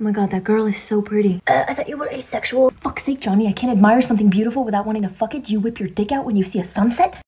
Oh my god, that girl is so pretty. Uh, I thought you were asexual. Fuck's sake, Johnny, I can't admire something beautiful without wanting to fuck it. Do you whip your dick out when you see a sunset?